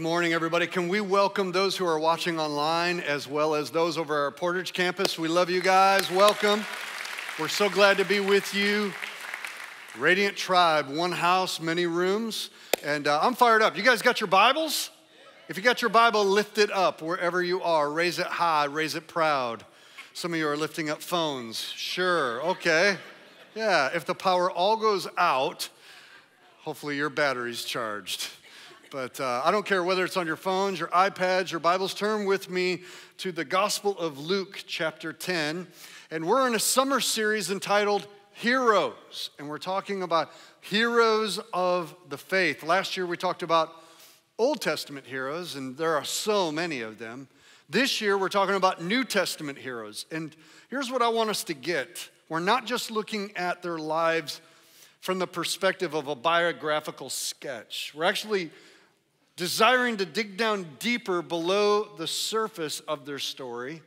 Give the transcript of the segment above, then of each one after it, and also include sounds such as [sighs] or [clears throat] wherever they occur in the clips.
good morning, everybody. Can we welcome those who are watching online as well as those over our Portage campus? We love you guys. Welcome. We're so glad to be with you. Radiant Tribe, one house, many rooms. And uh, I'm fired up. You guys got your Bibles? If you got your Bible, lift it up wherever you are. Raise it high, raise it proud. Some of you are lifting up phones. Sure, okay. Yeah, if the power all goes out, hopefully your battery's charged. But uh, I don't care whether it's on your phones, your iPads, your Bibles. Turn with me to the Gospel of Luke, chapter 10. And we're in a summer series entitled Heroes. And we're talking about heroes of the faith. Last year we talked about Old Testament heroes, and there are so many of them. This year we're talking about New Testament heroes. And here's what I want us to get we're not just looking at their lives from the perspective of a biographical sketch, we're actually desiring to dig down deeper below the surface of their story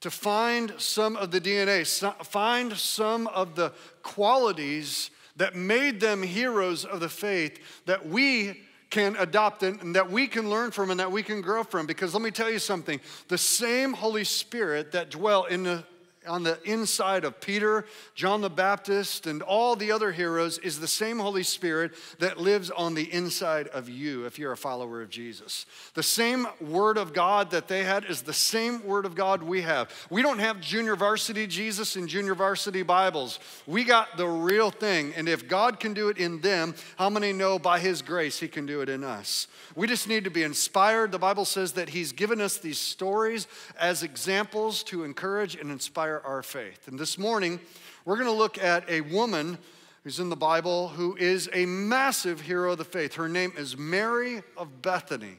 to find some of the DNA, find some of the qualities that made them heroes of the faith that we can adopt and that we can learn from and that we can grow from. Because let me tell you something the same Holy Spirit that dwell in the on the inside of Peter, John the Baptist, and all the other heroes is the same Holy Spirit that lives on the inside of you if you're a follower of Jesus. The same Word of God that they had is the same Word of God we have. We don't have junior varsity Jesus and junior varsity Bibles. We got the real thing. And if God can do it in them, how many know by His grace He can do it in us? We just need to be inspired. The Bible says that He's given us these stories as examples to encourage and inspire our faith. And this morning, we're going to look at a woman who's in the Bible who is a massive hero of the faith. Her name is Mary of Bethany.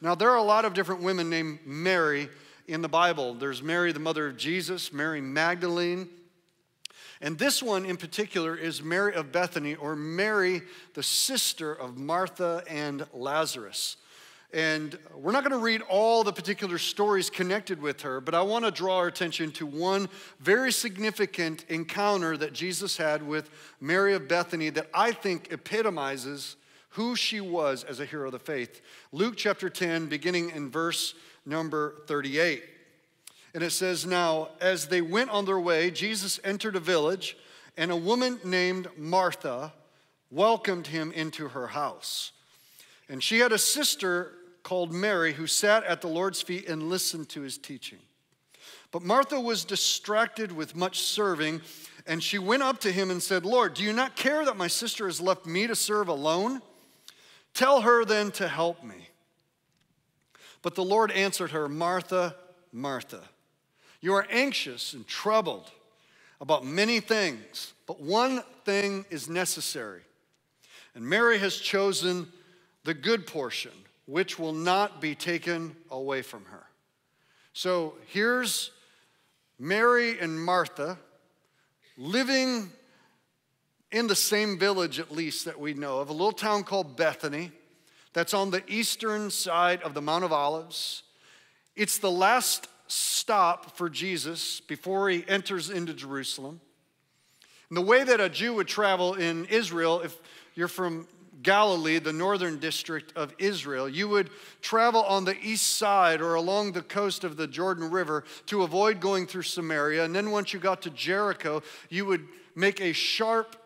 Now, there are a lot of different women named Mary in the Bible. There's Mary, the mother of Jesus, Mary Magdalene. And this one in particular is Mary of Bethany, or Mary, the sister of Martha and Lazarus. And we're not going to read all the particular stories connected with her, but I want to draw our attention to one very significant encounter that Jesus had with Mary of Bethany that I think epitomizes who she was as a hero of the faith. Luke chapter 10, beginning in verse number 38. And it says, Now, as they went on their way, Jesus entered a village, and a woman named Martha welcomed him into her house. And she had a sister called Mary who sat at the Lord's feet and listened to his teaching. But Martha was distracted with much serving, and she went up to him and said, Lord, do you not care that my sister has left me to serve alone? Tell her then to help me. But the Lord answered her, Martha, Martha, you are anxious and troubled about many things, but one thing is necessary. And Mary has chosen the good portion which will not be taken away from her. So here's Mary and Martha living in the same village, at least that we know of, a little town called Bethany that's on the eastern side of the Mount of Olives. It's the last stop for Jesus before he enters into Jerusalem. And the way that a Jew would travel in Israel, if you're from Galilee, the northern district of Israel. You would travel on the east side or along the coast of the Jordan River to avoid going through Samaria. And then once you got to Jericho, you would make a sharp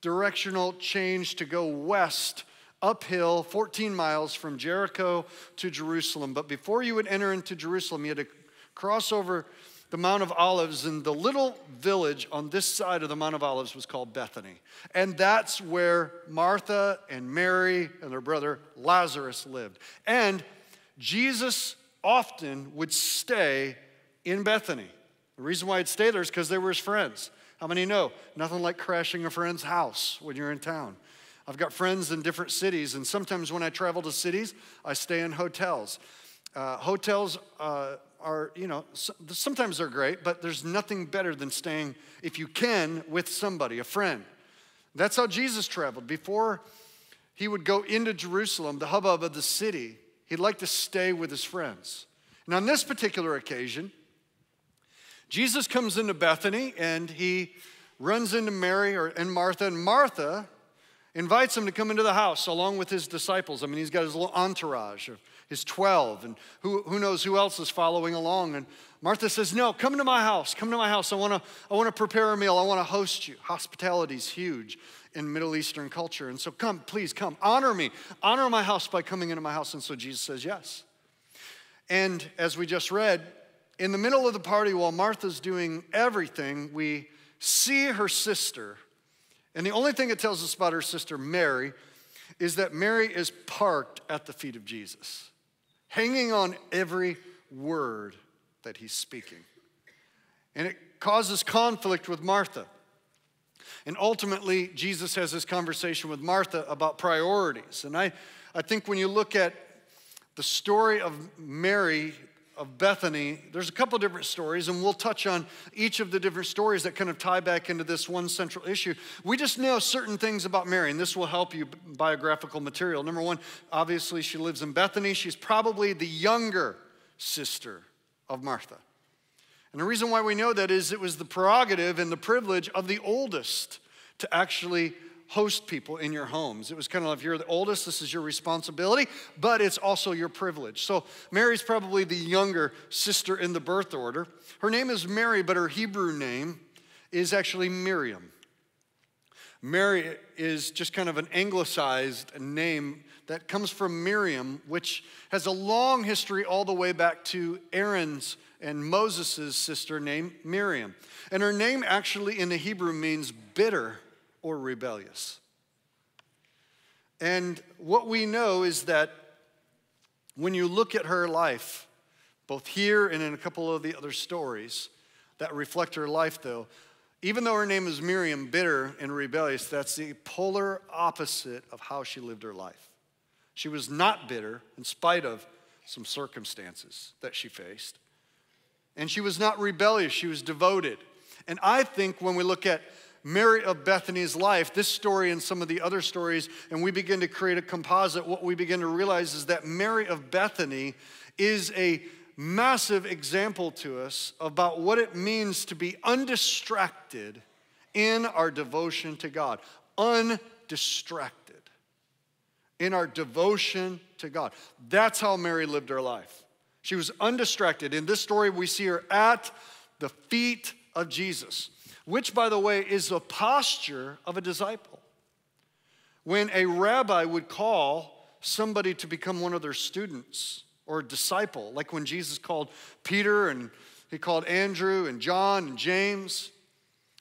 directional change to go west uphill 14 miles from Jericho to Jerusalem. But before you would enter into Jerusalem, you had to cross over the Mount of Olives, and the little village on this side of the Mount of Olives was called Bethany. And that's where Martha and Mary and their brother Lazarus lived. And Jesus often would stay in Bethany. The reason why he'd stay there is because they were his friends. How many know? Nothing like crashing a friend's house when you're in town. I've got friends in different cities, and sometimes when I travel to cities, I stay in hotels. Uh, hotels, uh, are, you know, sometimes they're great, but there's nothing better than staying, if you can, with somebody, a friend. That's how Jesus traveled. Before he would go into Jerusalem, the hubbub of the city, he'd like to stay with his friends. And on this particular occasion, Jesus comes into Bethany and he runs into Mary or, and Martha, and Martha invites him to come into the house along with his disciples. I mean, he's got his little entourage of his 12, and who, who knows who else is following along. And Martha says, No, come to my house. Come to my house. I want to I wanna prepare a meal. I want to host you. Hospitality is huge in Middle Eastern culture. And so come, please come. Honor me. Honor my house by coming into my house. And so Jesus says, Yes. And as we just read, in the middle of the party, while Martha's doing everything, we see her sister. And the only thing it tells us about her sister, Mary, is that Mary is parked at the feet of Jesus, hanging on every word that he's speaking. And it causes conflict with Martha. And ultimately, Jesus has this conversation with Martha about priorities. And I, I think when you look at the story of Mary of Bethany, there's a couple different stories, and we'll touch on each of the different stories that kind of tie back into this one central issue. We just know certain things about Mary, and this will help you biographical material. Number one, obviously, she lives in Bethany. She's probably the younger sister of Martha. And the reason why we know that is it was the prerogative and the privilege of the oldest to actually host people in your homes. It was kind of like if you're the oldest, this is your responsibility, but it's also your privilege. So Mary's probably the younger sister in the birth order. Her name is Mary, but her Hebrew name is actually Miriam. Mary is just kind of an anglicized name that comes from Miriam, which has a long history all the way back to Aaron's and Moses' sister named Miriam. And her name actually in the Hebrew means bitter or rebellious. And what we know is that when you look at her life, both here and in a couple of the other stories that reflect her life, though, even though her name is Miriam, bitter and rebellious, that's the polar opposite of how she lived her life. She was not bitter in spite of some circumstances that she faced. And she was not rebellious, she was devoted. And I think when we look at Mary of Bethany's life, this story and some of the other stories, and we begin to create a composite, what we begin to realize is that Mary of Bethany is a massive example to us about what it means to be undistracted in our devotion to God. Undistracted in our devotion to God. That's how Mary lived her life. She was undistracted. In this story, we see her at the feet of Jesus which, by the way, is the posture of a disciple. When a rabbi would call somebody to become one of their students or disciple, like when Jesus called Peter and he called Andrew and John and James,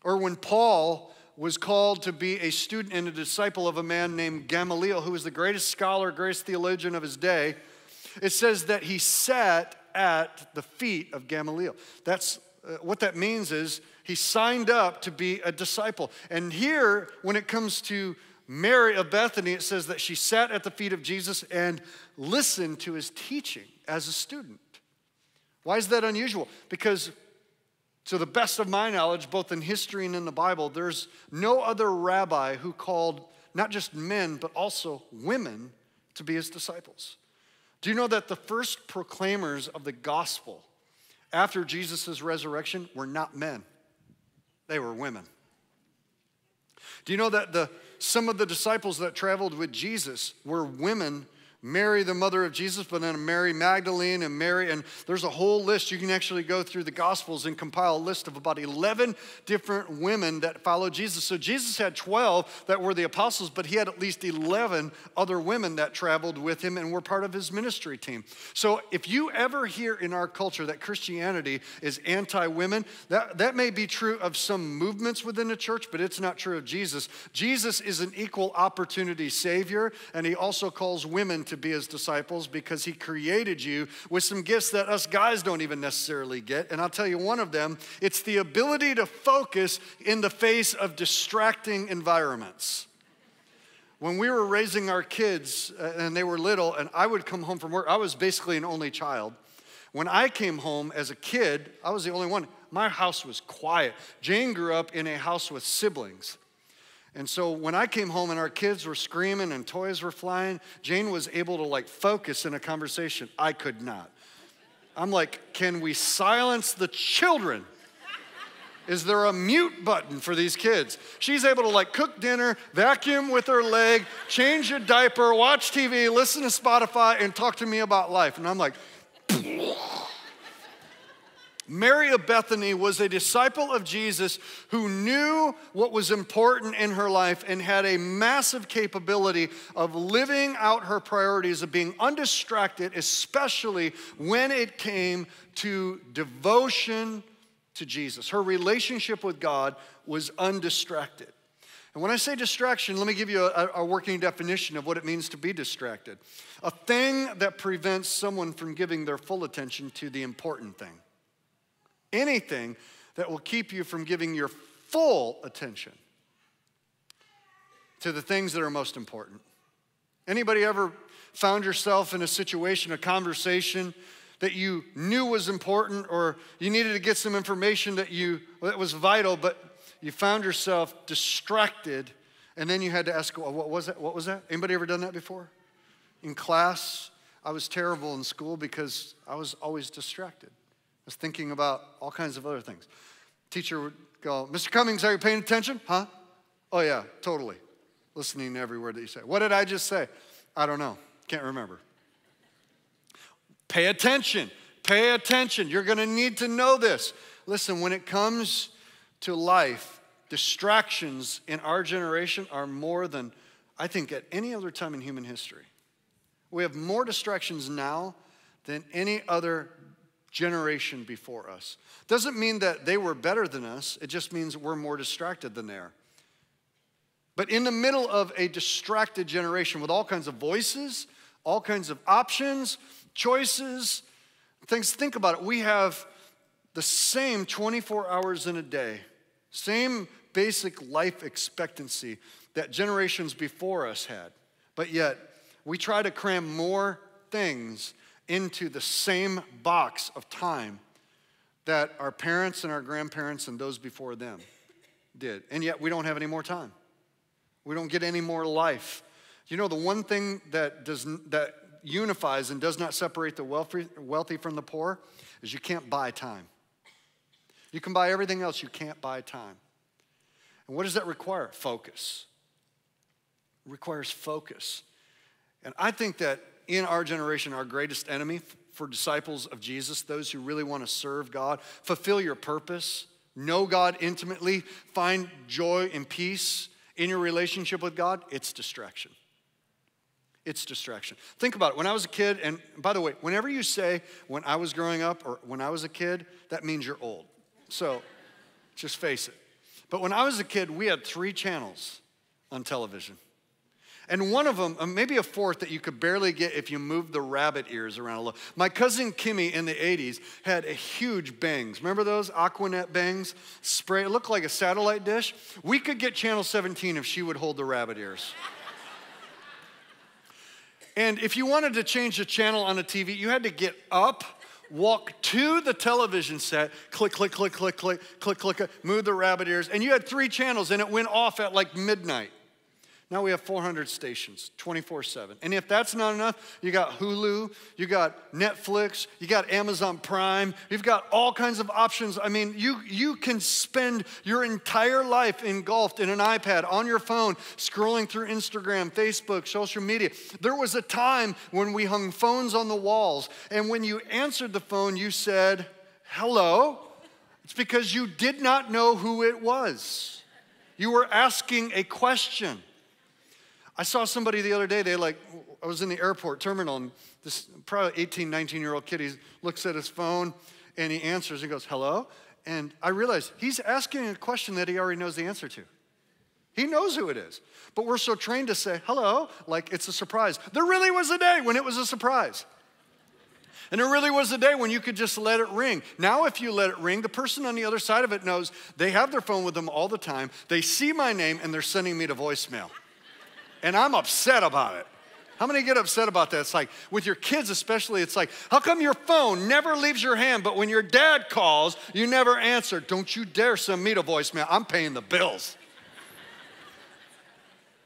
or when Paul was called to be a student and a disciple of a man named Gamaliel, who was the greatest scholar, greatest theologian of his day, it says that he sat at the feet of Gamaliel. That's uh, what that means is he signed up to be a disciple. And here, when it comes to Mary of Bethany, it says that she sat at the feet of Jesus and listened to his teaching as a student. Why is that unusual? Because, to the best of my knowledge, both in history and in the Bible, there's no other rabbi who called not just men, but also women to be his disciples. Do you know that the first proclaimers of the gospel after Jesus' resurrection were not men? They were women. Do you know that the, some of the disciples that traveled with Jesus were women Mary, the mother of Jesus, but then Mary Magdalene and Mary, and there's a whole list. You can actually go through the Gospels and compile a list of about 11 different women that followed Jesus. So Jesus had 12 that were the apostles, but he had at least 11 other women that traveled with him and were part of his ministry team. So if you ever hear in our culture that Christianity is anti women, that, that may be true of some movements within the church, but it's not true of Jesus. Jesus is an equal opportunity Savior, and he also calls women to be his disciples because he created you with some gifts that us guys don't even necessarily get. And I'll tell you one of them it's the ability to focus in the face of distracting environments. When we were raising our kids uh, and they were little, and I would come home from work, I was basically an only child. When I came home as a kid, I was the only one. My house was quiet. Jane grew up in a house with siblings. And so when I came home and our kids were screaming and toys were flying, Jane was able to like focus in a conversation. I could not. I'm like, can we silence the children is there a mute button for these kids? She's able to like cook dinner, vacuum with her leg, change a diaper, watch TV, listen to Spotify, and talk to me about life. And I'm like, [laughs] Mary of Bethany was a disciple of Jesus who knew what was important in her life and had a massive capability of living out her priorities, of being undistracted, especially when it came to devotion to Jesus. Her relationship with God was undistracted. And when I say distraction, let me give you a, a, working definition of what it means to be distracted a thing that prevents someone from giving their full attention to the important thing. Anything that will keep you from giving your full attention to the things that are most important. Anybody ever found yourself in a situation, a conversation that you knew was important or you needed to get some information that you that was vital but you found yourself distracted and then you had to ask what was that? What was that? Anybody ever done that before? In class i was terrible in school because i was always distracted was thinking about all kinds of other things teacher would go mr cummings are you paying attention huh oh yeah totally listening to every word that you say what did i just say i don't know can't remember Pay attention. Pay attention. You're going to need to know this. Listen, when it comes to life, distractions in our generation are more than, I think, at any other time in human history. We have more distractions now than any other generation before us. Doesn't mean that they were better than us, it just means we're more distracted than they are. But in the middle of a distracted generation with all kinds of voices, all kinds of options, choices, things. Think about it. We have the same 24 hours in a day, same basic life expectancy that generations before us had. But yet, we try to cram more things into the same box of time that our parents and our grandparents and those before them did. And yet, we don't have any more time. We don't get any more life. You know, the one thing that, does, that unifies and does not separate the wealthy, wealthy from the poor is you can't buy time. You can buy everything else, you can't buy time. And what does that require? Focus. It requires focus. And I think that in our generation, our greatest enemy for disciples of Jesus, those who really want to serve God, fulfill your purpose, know God intimately, find joy and peace in your relationship with God, it's distraction. It's distraction. Think about it. When I was a kid, and by the way, whenever you say when I was growing up or when I was a kid, that means you're old. So just face it. But when I was a kid, we had three channels on television. And one of them, uh, maybe a fourth that you could barely get if you moved the rabbit ears around a little. My cousin Kimmy in the 80s had a huge bangs. Remember those Aquanet bangs? Spray, it looked like a satellite dish. We could get channel 17 if she would hold the rabbit ears. And if you wanted to change the channel on a TV, you had to get up, walk to the television set, click, click, click, click, click, click, click, move the rabbit ears. And you had three channels, and it went off at like midnight. Now we have 400 stations, 24 7. And if that's not enough, you got Hulu, you got Netflix, you got Amazon Prime, you've got all kinds of options. I mean, you, you can spend your entire life engulfed in an iPad, on your phone, scrolling through Instagram, Facebook, social media. There was a time when we hung phones on the walls, and when you answered the phone, you said, Hello. It's because you did not know who it was. You were asking a question. I saw somebody the other day, they like, I was in the airport terminal, and this probably 18, 19 year old kid, he looks at his phone and he answers, he goes, hello? And I realized he's asking a question that he already knows the answer to. He knows who it is. But we're so trained to say hello like it's a surprise. There really was a day when it was a surprise. And there really was a day when you could just let it ring. Now, if you let it ring, the person on the other side of it knows they have their phone with them all the time. They see my name and they're sending me to voicemail and I'm upset about it. How many get upset about that? It's like with your kids, especially, it's like, how come your phone never leaves your hand, but when your dad calls, you never answer? Don't you dare send me to voicemail. I'm paying the bills.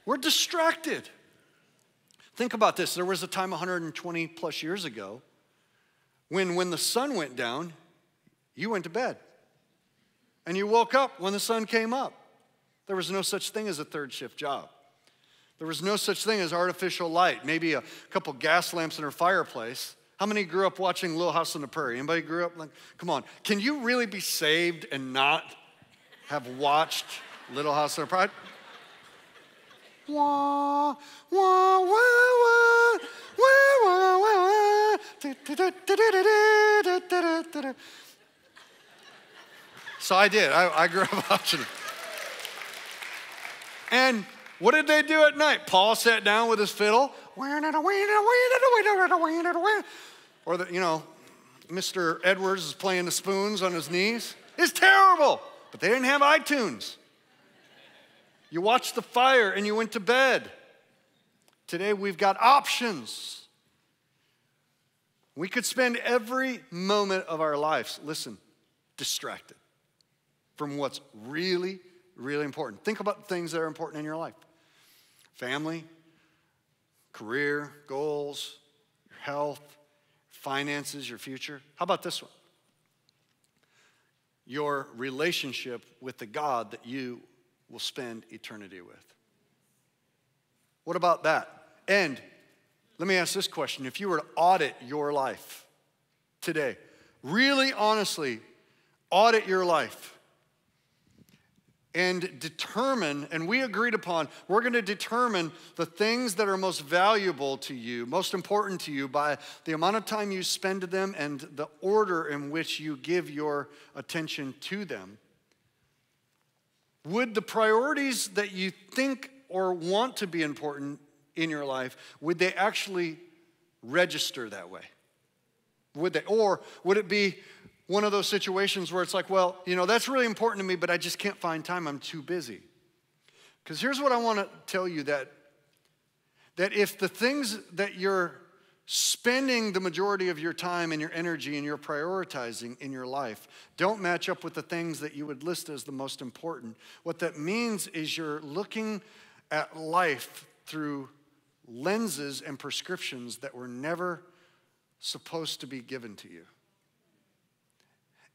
We're distracted. Think about this. There was a time 120 plus years ago when, when the sun went down, you went to bed. And you woke up when the sun came up. There was no such thing as a third shift job. There was no such thing as artificial light, maybe a couple gas lamps in her fireplace. How many grew up watching Little House on the Prairie? Anybody grew up like, come on, can you really be saved and not have watched Little House on the Prairie? Wah, wah, wah, wah, wah, wah, wah, wah. So I did. I, I grew up watching it. And what did they do at night? Pa sat down with his fiddle. Or the, you know, Mr. Edwards is playing the spoons on his knees. It's terrible. But they didn't have iTunes. You watched the fire and you went to bed. Today we've got options. We could spend every moment of our lives, listen, distracted from what's really, really important. Think about the things that are important in your life family, career, goals, your health, finances, your future. How about this one? Your relationship with the God that you will spend eternity with. What about that? And let me ask this question if you were to audit your life today, really honestly, audit your life, and determine, and we agreed upon, we're going to determine the things that are most valuable to you, most important to you by the amount of time you spend to them and the order in which you give your attention to them. Would the priorities that you think or want to be important in your life, would they actually register that way? Would they? Or would it be one of those situations where it's like, well, you know, that's really important to me, but I just can't find time. I'm too busy. Because here's what I want to tell you that, that if the things that you're spending the majority of your time and your energy and your prioritizing in your life don't match up with the things that you would list as the most important, what that means is you're looking at life through lenses and prescriptions that were never supposed to be given to you.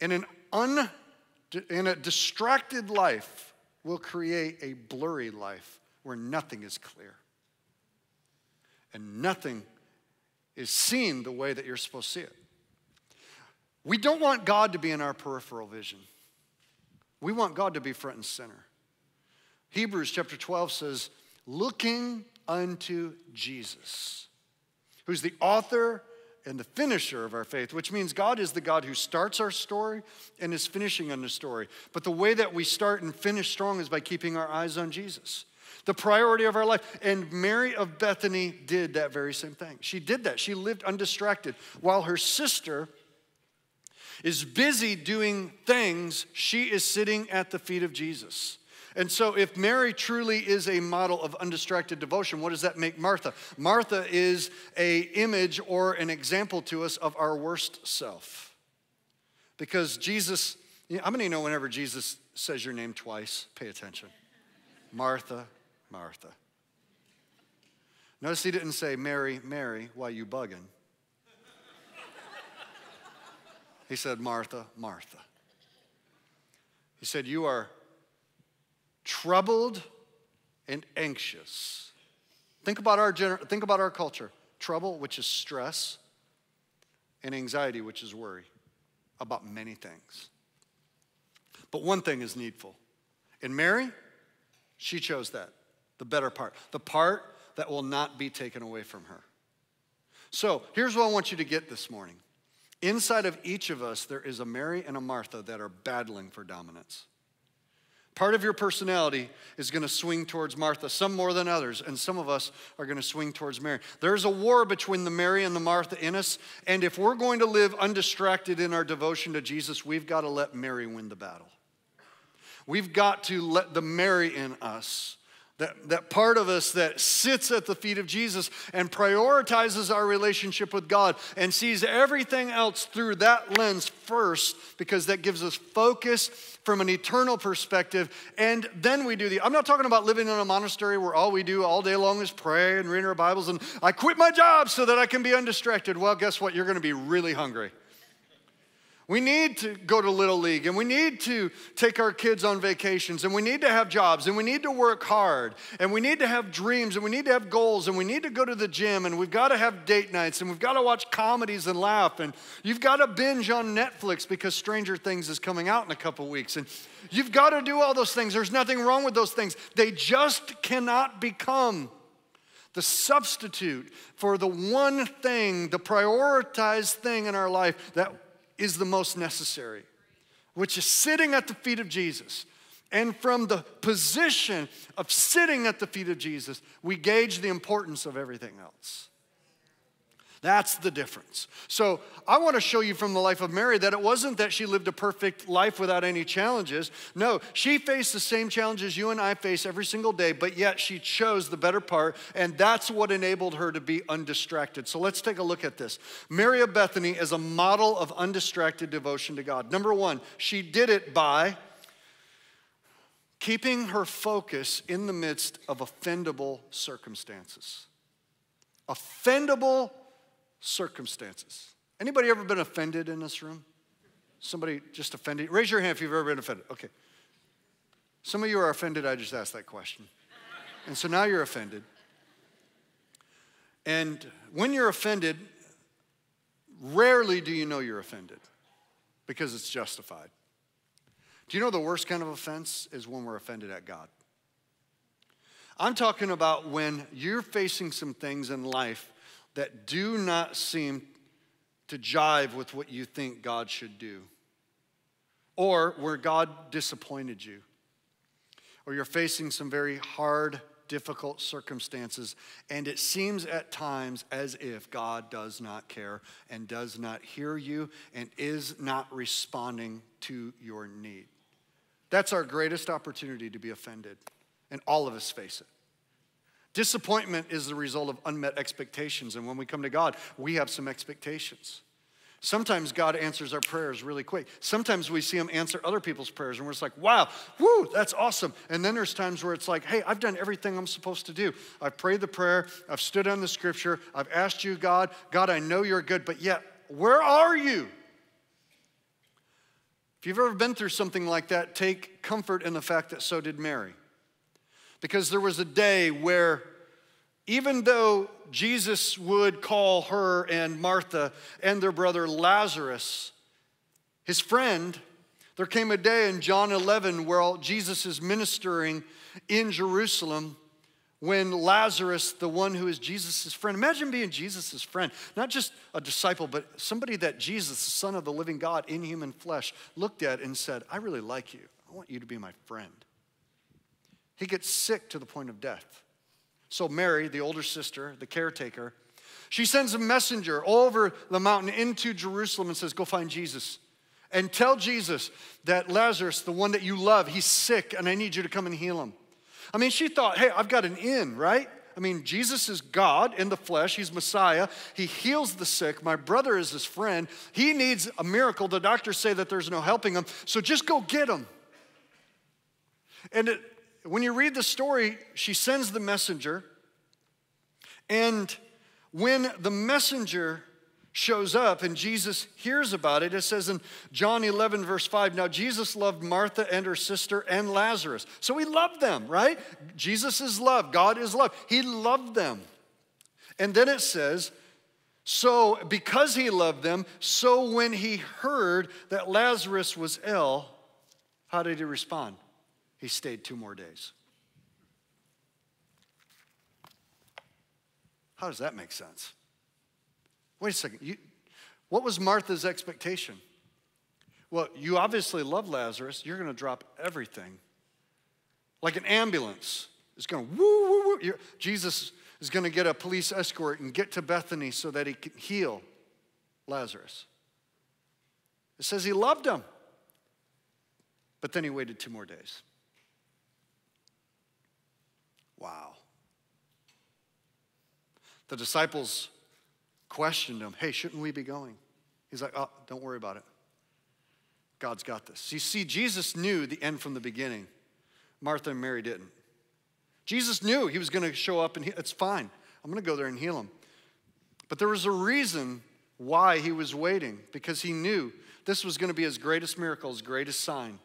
And an un, in a distracted life will create a blurry life where nothing is clear. And nothing is seen the way that you're supposed to see it. We don't want God to be in our peripheral vision. We want God to be front and center. Hebrews chapter 12 says, looking unto Jesus, who's the author and the finisher of our faith, which means God is the God who starts our story and is finishing on the story. But the way that we start and finish strong is by keeping our eyes on Jesus, the priority of our life. And Mary of Bethany did that very same thing. She did that. She lived undistracted while her sister is busy doing things, she is sitting at the feet of Jesus. And so, if Mary truly is a model of undistracted devotion, what does that make Martha? Martha is a image or an example to us of our worst self. Because Jesus, you know, how many know whenever Jesus says your name twice, pay attention? Martha, Martha. Notice he didn't say, Mary, Mary, why you bugging? He said, Martha, Martha. He said, You are troubled and anxious. Think about our, gener- think about our culture trouble, which is stress, and anxiety, which is worry about many things. But one thing is needful. In Mary, she chose that, the better part, the part that will not be taken away from her. So here's what I want you to get this morning. Inside of each of us, there is a Mary and a Martha that are battling for dominance. Part of your personality is going to swing towards Martha, some more than others, and some of us are going to swing towards Mary. There's a war between the Mary and the Martha in us, and if we're going to live undistracted in our devotion to Jesus, we've got to let Mary win the battle. We've got to let the Mary in us that, that part of us that sits at the feet of Jesus and prioritizes our relationship with God and sees everything else through that lens first because that gives us focus from an eternal perspective. And then we do the, I'm not talking about living in a monastery where all we do all day long is pray and read our Bibles and I quit my job so that I can be undistracted. Well, guess what? You're going to be really hungry. We need to go to Little League and we need to take our kids on vacations and we need to have jobs and we need to work hard and we need to have dreams and we need to have goals and we need to go to the gym and we've got to have date nights and we've got to watch comedies and laugh and you've got to binge on Netflix because Stranger Things is coming out in a couple weeks and you've got to do all those things. There's nothing wrong with those things. They just cannot become the substitute for the one thing, the prioritized thing in our life that is the most necessary, which is sitting at the feet of Jesus. And from the position of sitting at the feet of Jesus, we gauge the importance of everything else. That's the difference. So, I want to show you from the life of Mary that it wasn't that she lived a perfect life without any challenges. No, she faced the same challenges you and I face every single day, but yet she chose the better part, and that's what enabled her to be undistracted. So, let's take a look at this. Mary of Bethany is a model of undistracted devotion to God. Number one, she did it by keeping her focus in the midst of offendable circumstances. Offendable circumstances. Anybody ever been offended in this room? Somebody just offended? Raise your hand if you've ever been offended. Okay. Some of you are offended, I just asked that question. And so now you're offended. And when you're offended, rarely do you know you're offended because it's justified. Do you know the worst kind of offense is when we're offended at God? I'm talking about when you're facing some things in life that do not seem to jive with what you think God should do, or where God disappointed you, or you're facing some very hard, difficult circumstances, and it seems at times as if God does not care and does not hear you and is not responding to your need. That's our greatest opportunity to be offended, and all of us face it. Disappointment is the result of unmet expectations. And when we come to God, we have some expectations. Sometimes God answers our prayers really quick. Sometimes we see Him answer other people's prayers, and we're just like, wow, whoo, that's awesome. And then there's times where it's like, hey, I've done everything I'm supposed to do. I've prayed the prayer, I've stood on the scripture, I've asked you, God, God, I know you're good, but yet, where are you? If you've ever been through something like that, take comfort in the fact that so did Mary. Because there was a day where, even though Jesus would call her and Martha and their brother Lazarus his friend, there came a day in John 11 where Jesus is ministering in Jerusalem when Lazarus, the one who is Jesus' friend, imagine being Jesus' friend, not just a disciple, but somebody that Jesus, the Son of the living God in human flesh, looked at and said, I really like you. I want you to be my friend. He gets sick to the point of death. So, Mary, the older sister, the caretaker, she sends a messenger over the mountain into Jerusalem and says, Go find Jesus. And tell Jesus that Lazarus, the one that you love, he's sick and I need you to come and heal him. I mean, she thought, hey, I've got an in, right? I mean, Jesus is God in the flesh. He's Messiah. He heals the sick. My brother is his friend. He needs a miracle. The doctors say that there's no helping him. So just go get him. And it, when you read the story, she sends the messenger, and when the messenger shows up and Jesus hears about it, it says in John 11, verse 5, now Jesus loved Martha and her sister and Lazarus. So he loved them, right? Jesus is love, God is love. He loved them. And then it says, so because he loved them, so when he heard that Lazarus was ill, how did he respond? He stayed two more days. How does that make sense? Wait a second. You, what was Martha's expectation? Well, you obviously love Lazarus. You're going to drop everything. Like an ambulance is going to woo, woo, woo. You're, Jesus is going to get a police escort and get to Bethany so that he can heal Lazarus. It says he loved him. But then he waited two more days. Wow. The disciples questioned him, Hey, shouldn't we be going? He's like, Oh, don't worry about it. God's got this. You see, Jesus knew the end from the beginning. Martha and Mary didn't. Jesus knew he was going to show up and he, it's fine. I'm going to go there and heal him. But there was a reason why he was waiting because he knew this was going to be his greatest miracle, his greatest sign.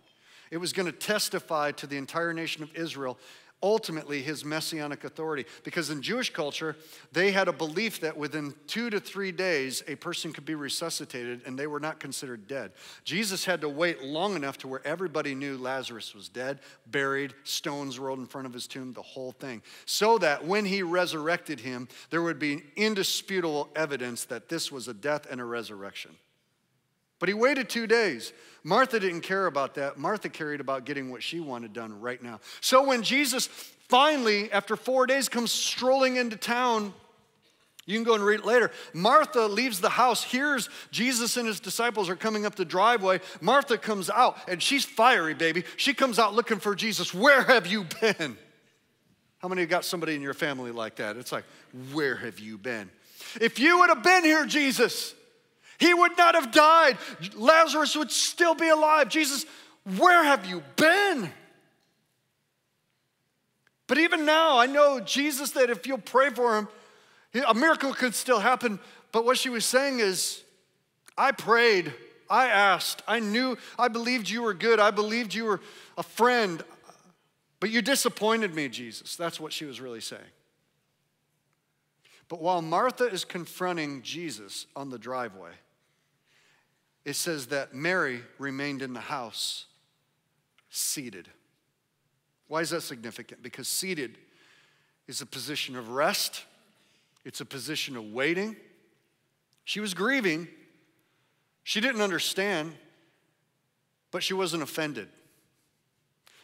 It was going to testify to the entire nation of Israel ultimately his messianic authority. Because in Jewish culture, they had a belief that within two to three days, a person could be resuscitated and they were not considered dead. Jesus had to wait long enough to where everybody knew Lazarus was dead, buried, stones rolled in front of his tomb, the whole thing. So that when he resurrected him, there would be indisputable evidence that this was a death and a resurrection. But he waited two days. Martha didn't care about that. Martha cared about getting what she wanted done right now. So when Jesus finally, after four days, comes strolling into town, you can go and read it later. Martha leaves the house, hears Jesus and his disciples are coming up the driveway. Martha comes out, and she's fiery, baby. She comes out looking for Jesus. Where have you been? How many got somebody in your family like that? It's like, where have you been? If you would have been here, Jesus, he would not have died. Lazarus would still be alive. Jesus, where have you been? But even now, I know Jesus that if you'll pray for him, a miracle could still happen. But what she was saying is, I prayed, I asked, I knew, I believed you were good, I believed you were a friend, but you disappointed me, Jesus. That's what she was really saying. But while Martha is confronting Jesus on the driveway, it says that Mary remained in the house seated. Why is that significant? Because seated is a position of rest, it's a position of waiting. She was grieving, she didn't understand, but she wasn't offended.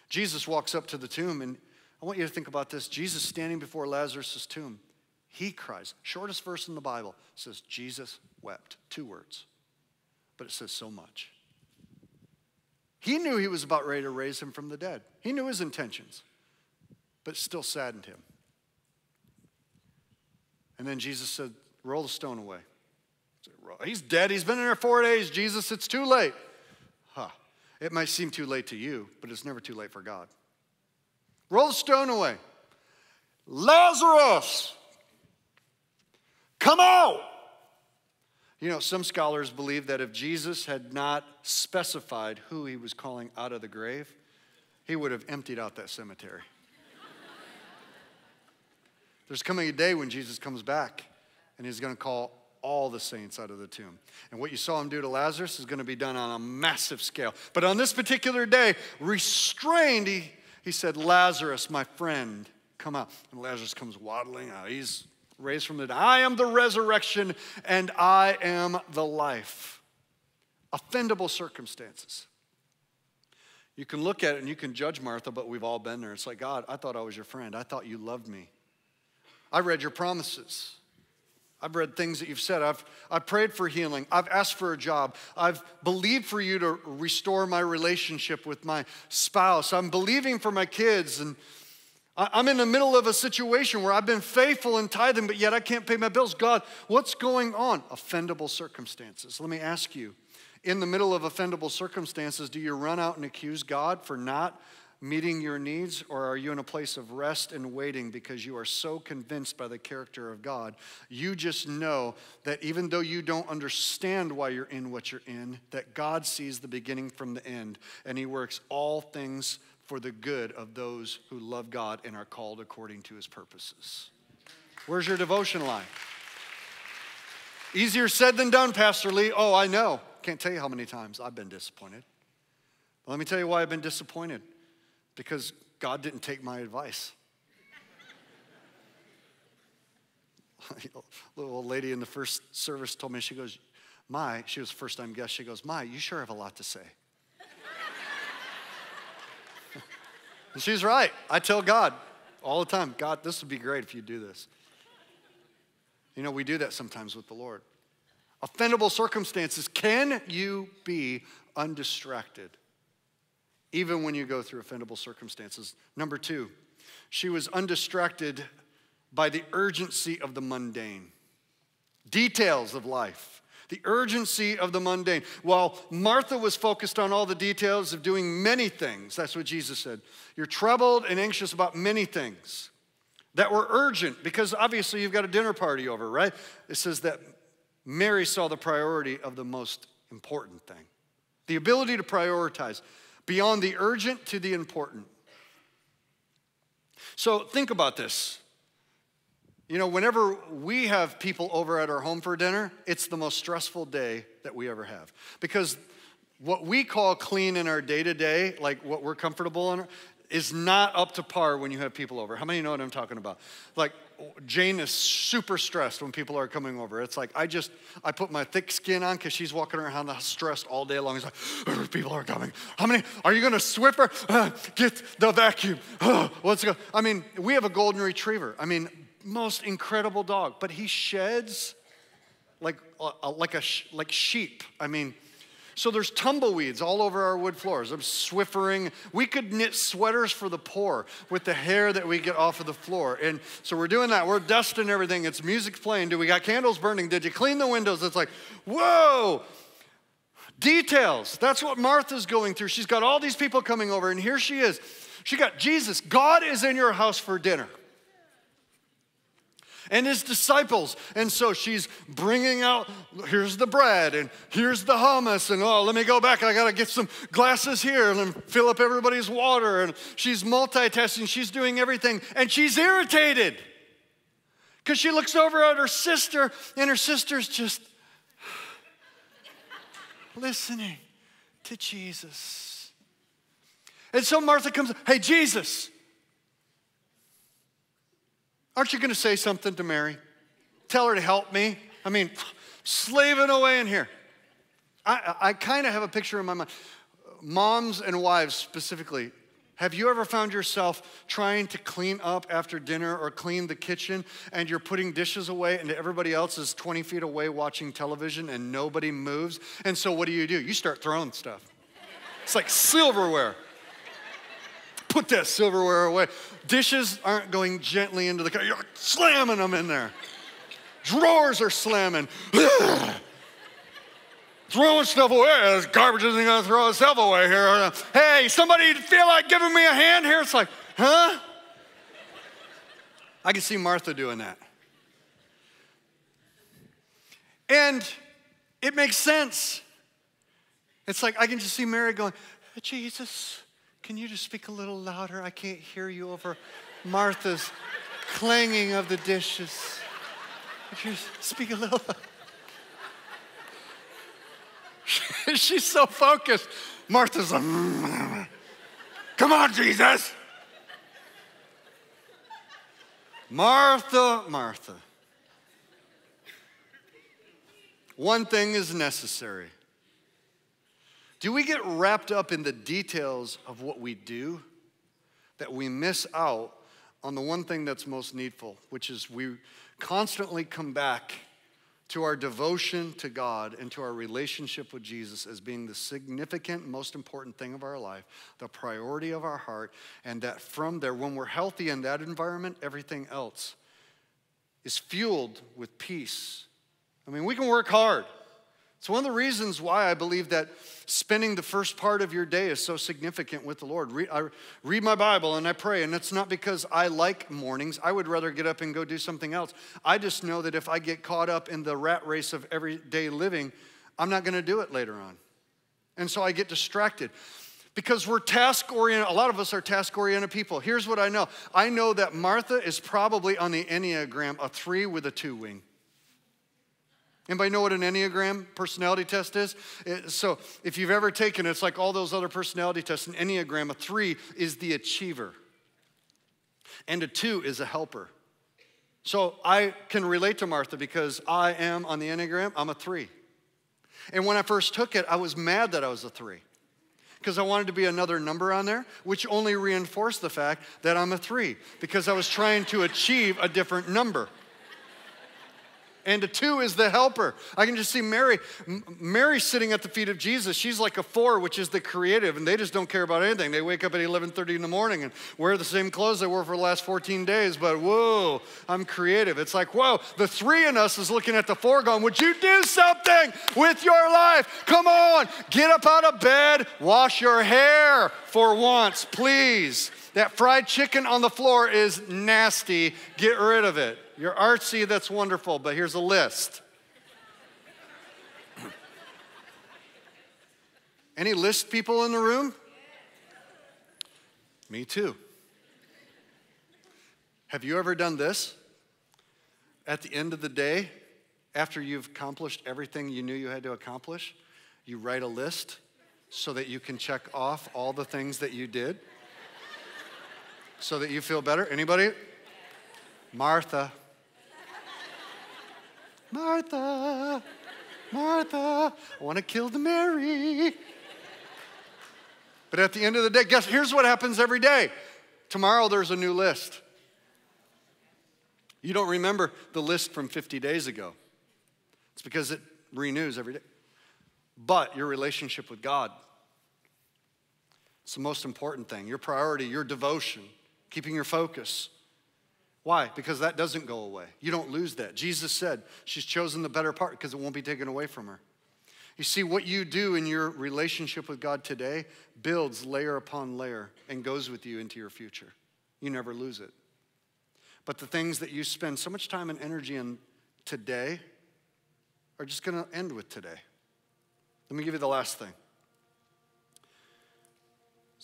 Jesus walks up to the tomb, and I want you to think about this. Jesus standing before Lazarus' tomb, he cries. Shortest verse in the Bible says, Jesus wept. Two words but it says so much. He knew he was about ready to raise him from the dead. He knew his intentions, but it still saddened him. And then Jesus said, Roll the stone away. He's dead. He's been in there four days. Jesus, it's too late. Huh. It might seem too late to you, but it's never too late for God. Roll the stone away. Lazarus, come out. You know, some scholars believe that if Jesus had not specified who he was calling out of the grave, he would have emptied out that cemetery. There's coming a day when Jesus comes back and he's going to call all the saints out of the tomb. And what you saw him do to Lazarus is going to be done on a massive scale. But on this particular day, restrained, he, he said, Lazarus, my friend, come out. And Lazarus comes waddling out. He's raised from the dead. I am the resurrection and I am the life. Offendable circumstances. You can look at it and you can judge Martha, but we've all been there. It's like, God, I thought I was your friend. I thought you loved me. I read your promises. I've read things that you've said. I've, I've prayed for healing. I've asked for a job. I've believed for you to restore my relationship with my spouse. I'm believing for my kids and I'm in the middle of a situation where I've been faithful in tithing, but yet I can't pay my bills. God, what's going on? Offendable circumstances. Let me ask you in the middle of offendable circumstances, do you run out and accuse God for not meeting your needs, or are you in a place of rest and waiting because you are so convinced by the character of God? You just know that even though you don't understand why you're in what you're in, that God sees the beginning from the end, and He works all things for the good of those who love God and are called according to his purposes. Where's your devotion line? Easier said than done, Pastor Lee. Oh, I know. Can't tell you how many times I've been disappointed. But let me tell you why I've been disappointed because God didn't take my advice. [laughs] little old lady in the first service told me, she goes, My, she was first time guest, she goes, My, you sure have a lot to say. And she's right. I tell God all the time, God, this would be great if you do this. You know, we do that sometimes with the Lord. Offendable circumstances. Can you be undistracted even when you go through offendable circumstances? Number two, she was undistracted by the urgency of the mundane, details of life the urgency of the mundane. While Martha was focused on all the details of doing many things, that's what Jesus said. You're troubled and anxious about many things that were urgent because obviously you've got a dinner party over, right? It says that Mary saw the priority of the most important thing. the ability to prioritize beyond the urgent to the important. So think about this. You know, whenever we have people over at our home for dinner, it's the most stressful day that we ever have. Because what we call clean in our day to day, like what we're comfortable in, is not up to par when you have people over. How many know what I'm talking about? Like, Jane is super stressed when people are coming over. It's like I just I put my thick skin on because she's walking around stressed all day long. It's like people are coming. How many are you going to Swiffer? Uh, get the vacuum. Uh, let's go. I mean, we have a golden retriever. I mean, most incredible dog, but he sheds like uh, like a like sheep. I mean so there's tumbleweeds all over our wood floors. I'm swiffering. We could knit sweaters for the poor with the hair that we get off of the floor. And so we're doing that. We're dusting everything. It's music playing. Do we got candles burning? Did you clean the windows? It's like, whoa. Details. That's what Martha's going through. She's got all these people coming over, and here she is. She got Jesus. God is in your house for dinner and his disciples. And so she's bringing out, here's the bread and here's the hummus. And oh, let me go back. I got to get some glasses here and fill up everybody's water. And she's multitasking, she's doing everything. And she's irritated because she looks over at her sister and her sister's just [sighs] listening to Jesus. And so Martha comes, hey, Jesus. Aren't you going to say something to Mary? Tell her to help me? I mean, slaving away in here. I, I kind of have a picture in my mind. Moms and wives specifically, have you ever found yourself trying to clean up after dinner or clean the kitchen and you're putting dishes away and everybody else is 20 feet away watching television and nobody moves? And so what do you do? You start throwing stuff. It's like silverware put that silverware away. Dishes aren't going gently into the you're slamming them in there. Drawers are slamming. [sighs] Throwing stuff away. This garbage isn't gonna throw itself away here. Hey, somebody feel like giving me a hand here? It's like, huh? I can see Martha doing that. And it makes sense. It's like I can just see Mary going, Jesus, can you just speak a little louder? I can't hear you over Martha's clanging of the dishes. Just speak a little. [laughs] She's so focused. Martha's like, mm. come on, Jesus. Martha, Martha. One thing is necessary do we get wrapped up in the details of what we do that we miss out on the one thing that's most needful, which is we constantly come back to our devotion to God and to our relationship with Jesus as being the significant, most important thing of our life, the priority of our heart, and that from there, when we're healthy in that environment, everything else is fueled with peace. I mean, we can work hard. It's one of the reasons why I believe that spending the first part of your day is so significant with the Lord. I read my Bible and I pray, and it's not because I like mornings. I would rather get up and go do something else. I just know that if I get caught up in the rat race of everyday living, I'm not going to do it later on. And so I get distracted because we're task oriented. A lot of us are task oriented people. Here's what I know I know that Martha is probably on the Enneagram a three with a two wing. Anybody know what an Enneagram personality test is? Eh, so if you've ever taken it, it's like all those other personality tests. An Enneagram, a three is the achiever, and a two is a helper. So I can relate to Martha because I am on the Enneagram, I'm a three. And when I first took it, I was mad that I was a three because I wanted to be another number on there, which only reinforced the fact that I'm a three because I was trying to achieve a different number and a two is the helper. I can just see Mary, Mary sitting at the feet of Jesus. She's like a four, which is the creative, and they just don't care about anything. They wake up at 11:30 in the morning and wear the same clothes they wore for the last 14 days. But whoa, I'm creative. It's like whoa, the three in us is looking at the four, going, "Would you do something with your life? Come on, get up out of bed, wash your hair for once, please." That fried chicken on the floor is nasty. Get rid of it. You're artsy, that's wonderful, but here's a list. [clears throat] Any list people in the room? Me too. Have you ever done this? At the end of the day, after you've accomplished everything you knew you had to accomplish, you write a list so that you can check off all the things that you did [laughs] so that you feel better. Anybody? Martha. Martha. Martha. I want to kill the Mary. But at the end of the day, guess here's what happens every day. Tomorrow there's a new list. You don't remember the list from 50 days ago. It's because it renews every day. But your relationship with God, it's the most important thing. Your priority, your devotion, keeping your focus. Why? Because that doesn't go away. You don't lose that. Jesus said she's chosen the better part because it won't be taken away from her. You see, what you do in your relationship with God today builds layer upon layer and goes with you into your future. You never lose it. But the things that you spend so much time and energy in today are just going to end with today. Let me give you the last thing.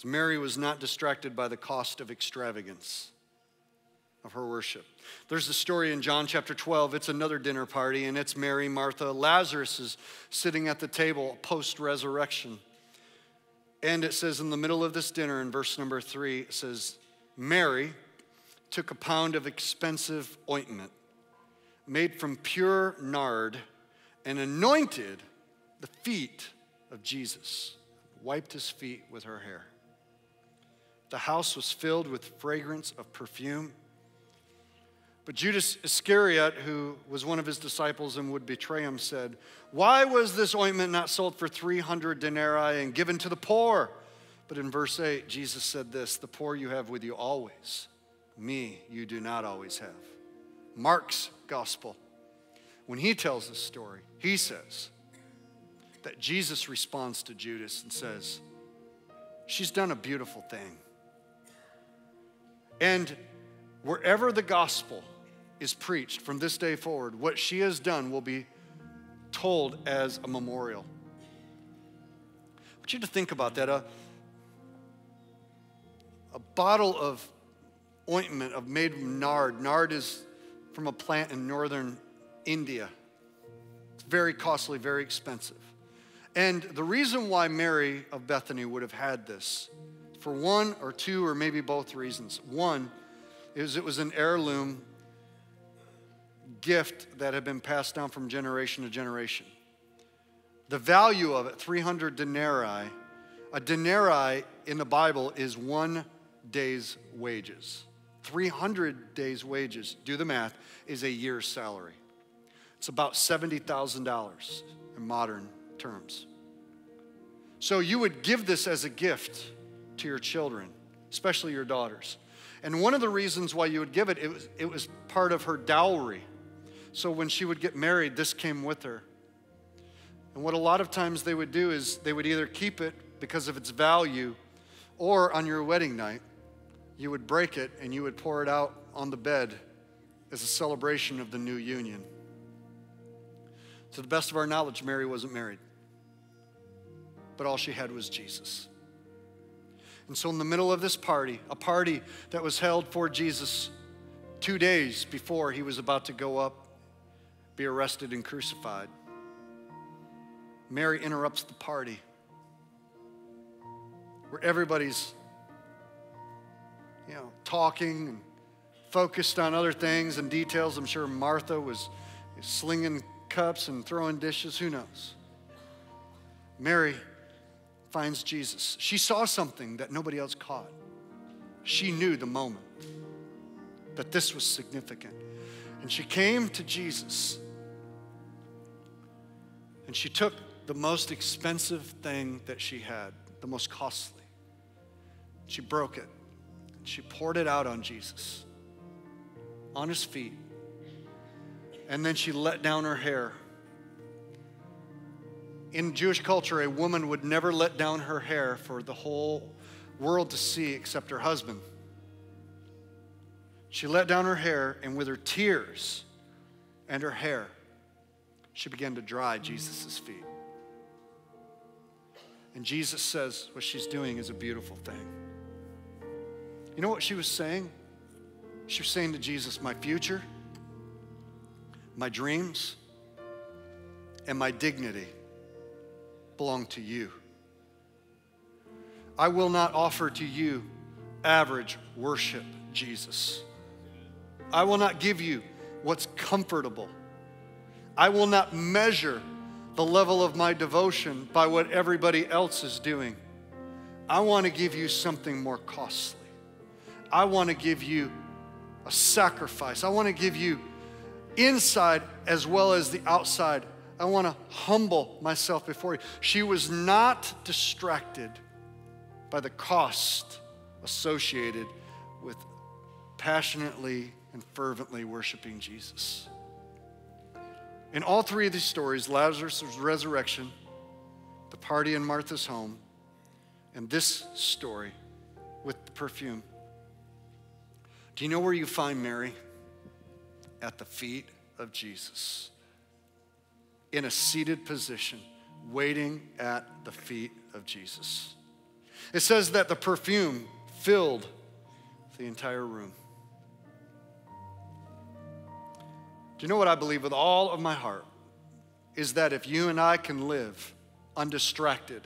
Mary was not distracted by the cost of extravagance of her worship. There's a story in John chapter 12. It's another dinner party, and it's Mary, Martha. Lazarus is sitting at the table post resurrection. And it says in the middle of this dinner, in verse number three, it says, Mary took a pound of expensive ointment made from pure nard and anointed the feet of Jesus, wiped his feet with her hair. The house was filled with fragrance of perfume. But Judas Iscariot, who was one of his disciples and would betray him, said, Why was this ointment not sold for 300 denarii and given to the poor? But in verse 8, Jesus said this The poor you have with you always, me you do not always have. Mark's gospel, when he tells this story, he says that Jesus responds to Judas and says, She's done a beautiful thing. And wherever the gospel is preached from this day forward, what she has done will be told as a memorial. I want you to think about that. A, a bottle of ointment of made from nard. Nard is from a plant in northern India. It's very costly, very expensive. And the reason why Mary of Bethany would have had this, for one or two or maybe both reasons. One is it was an heirloom gift that had been passed down from generation to generation. The value of it, 300 denarii, a denarii in the Bible is one day's wages. 300 days' wages, do the math, is a year's salary. It's about $70,000 in modern terms. So you would give this as a gift to your children, especially your daughters. And one of the reasons why you would give it, it was, it was part of her dowry. So when she would get married, this came with her. And what a lot of times they would do is they would either keep it because of its value, or on your wedding night, you would break it and you would pour it out on the bed as a celebration of the new union. To the best of our knowledge, Mary wasn't married, but all she had was Jesus. And so, in the middle of this party, a party that was held for Jesus two days before he was about to go up be arrested and crucified. Mary interrupts the party where everybody's you know talking and focused on other things and details. I'm sure Martha was slinging cups and throwing dishes, who knows. Mary finds Jesus. She saw something that nobody else caught. She knew the moment that this was significant. And she came to Jesus and she took the most expensive thing that she had, the most costly. She broke it. She poured it out on Jesus, on his feet. And then she let down her hair. In Jewish culture, a woman would never let down her hair for the whole world to see except her husband. She let down her hair, and with her tears and her hair, she began to dry Jesus' feet. And Jesus says what she's doing is a beautiful thing. You know what she was saying? She was saying to Jesus, My future, my dreams, and my dignity belong to you. I will not offer to you average worship, Jesus. I will not give you what's comfortable. I will not measure the level of my devotion by what everybody else is doing. I want to give you something more costly. I want to give you a sacrifice. I want to give you inside as well as the outside. I want to humble myself before you. She was not distracted by the cost associated with passionately and fervently worshiping Jesus. In all three of these stories Lazarus' resurrection, the party in Martha's home, and this story with the perfume. Do you know where you find Mary? At the feet of Jesus, in a seated position, waiting at the feet of Jesus. It says that the perfume filled the entire room. You know what I believe with all of my heart? Is that if you and I can live undistracted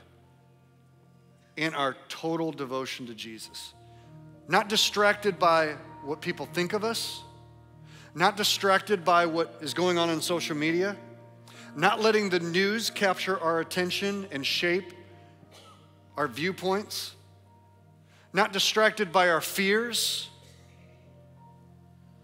in our total devotion to Jesus, not distracted by what people think of us, not distracted by what is going on in social media, not letting the news capture our attention and shape our viewpoints, not distracted by our fears.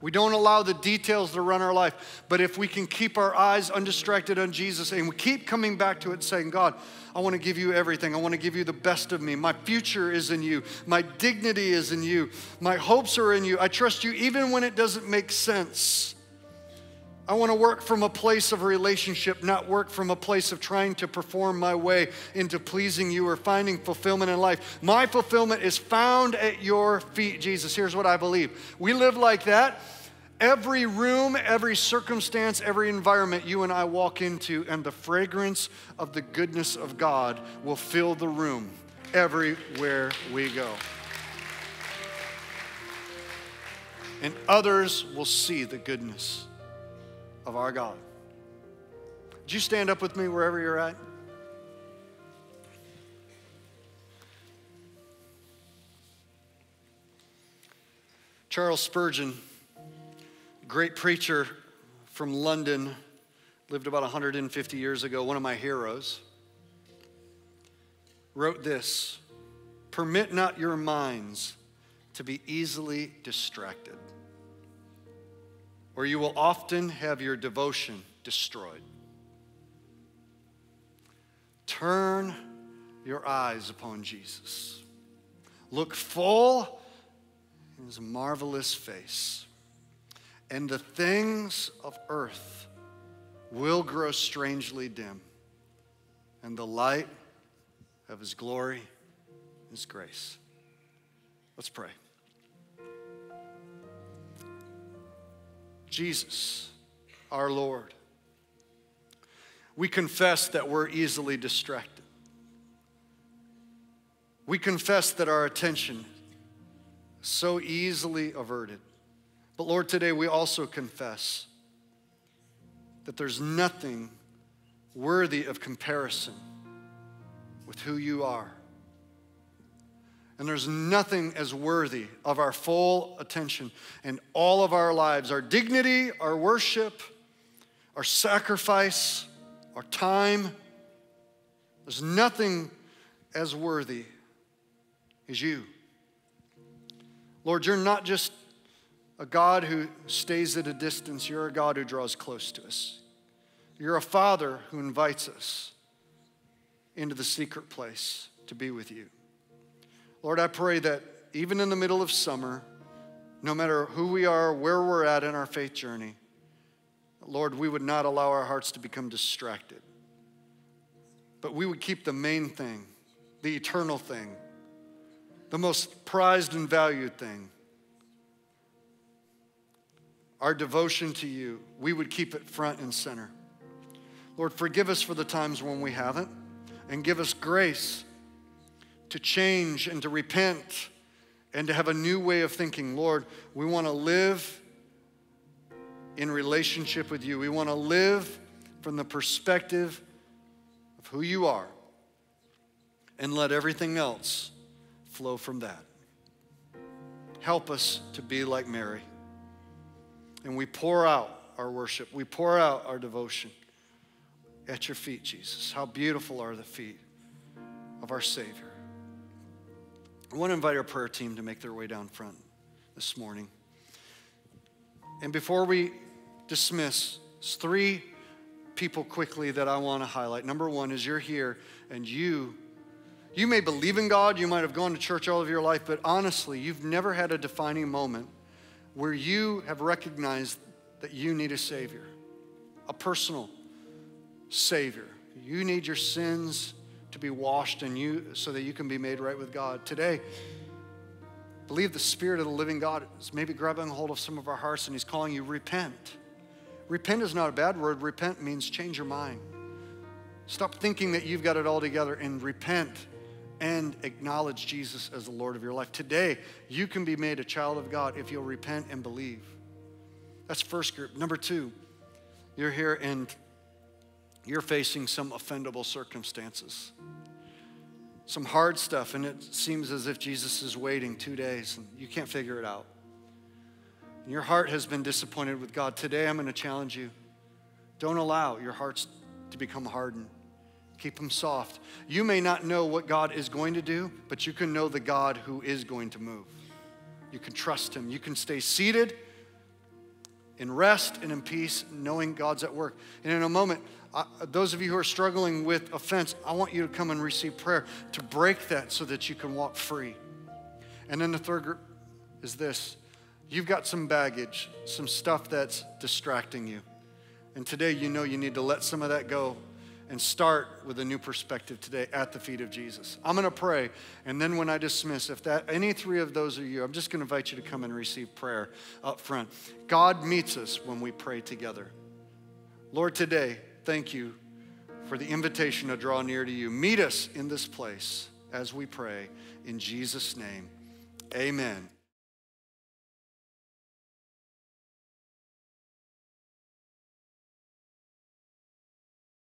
We don't allow the details to run our life. But if we can keep our eyes undistracted on Jesus and we keep coming back to it saying, God, I want to give you everything. I want to give you the best of me. My future is in you. My dignity is in you. My hopes are in you. I trust you even when it doesn't make sense. I want to work from a place of relationship, not work from a place of trying to perform my way into pleasing you or finding fulfillment in life. My fulfillment is found at your feet, Jesus. Here's what I believe we live like that. Every room, every circumstance, every environment you and I walk into, and the fragrance of the goodness of God will fill the room everywhere we go. And others will see the goodness of our God. Would you stand up with me wherever you're at? Charles Spurgeon, great preacher from London, lived about 150 years ago, one of my heroes, wrote this Permit not your minds to be easily distracted or you will often have your devotion destroyed. Turn your eyes upon Jesus. Look full in his marvelous face, and the things of earth will grow strangely dim, and the light of his glory, his grace. Let's pray. Jesus, our Lord. We confess that we're easily distracted. We confess that our attention is so easily averted. But Lord, today we also confess that there's nothing worthy of comparison with who you are. And there's nothing as worthy of our full attention in all of our lives our dignity, our worship, our sacrifice, our time. There's nothing as worthy as you. Lord, you're not just a God who stays at a distance, you're a God who draws close to us. You're a Father who invites us into the secret place to be with you. Lord, I pray that even in the middle of summer, no matter who we are, where we're at in our faith journey, Lord, we would not allow our hearts to become distracted. But we would keep the main thing, the eternal thing, the most prized and valued thing. Our devotion to you, we would keep it front and center. Lord, forgive us for the times when we haven't, and give us grace to change and to repent and to have a new way of thinking. Lord, we want to live in relationship with you. We want to live from the perspective of who you are and let everything else flow from that. Help us to be like Mary. And we pour out our worship, we pour out our devotion at your feet, Jesus. How beautiful are the feet of our Savior. I want to invite our prayer team to make their way down front this morning. And before we dismiss, three people quickly that I want to highlight. Number one is you're here and you you may believe in God, you might have gone to church all of your life, but honestly, you've never had a defining moment where you have recognized that you need a Savior, a personal Savior. You need your sins to be washed and you so that you can be made right with God. Today, believe the Spirit of the living God is maybe grabbing hold of some of our hearts and He's calling you repent. Repent is not a bad word. Repent means change your mind. Stop thinking that you've got it all together and repent and acknowledge Jesus as the Lord of your life. Today, you can be made a child of God if you'll repent and believe. That's first group. Number two, you're here and you're facing some offendable circumstances, some hard stuff, and it seems as if Jesus is waiting two days and you can't figure it out. Your heart has been disappointed with God. Today, I'm going to challenge you. Don't allow your hearts to become hardened. Keep them soft. You may not know what God is going to do, but you can know the God who is going to move. You can trust Him. You can stay seated in rest and in peace, knowing God's at work. And in a moment, I, those of you who are struggling with offense, I want you to come and receive prayer to break that so that you can walk free. And then the third group is this you've got some baggage, some stuff that's distracting you. And today you know you need to let some of that go and start with a new perspective today at the feet of Jesus. I'm going to pray, and then when I dismiss, if that any three of those are you, I'm just going to invite you to come and receive prayer up front. God meets us when we pray together. Lord, today, thank you for the invitation to draw near to you. Meet us in this place as we pray in Jesus' name. Amen.